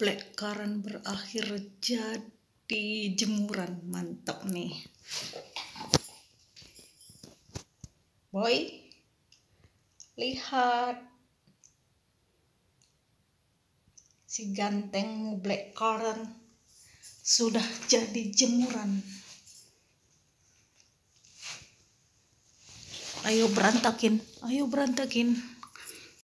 blackcurrant berakhir jadi jemuran. Mantap nih. Boy lihat si ganteng blackcurrant sudah jadi jemuran. Ayo berantakin ayo berantakin.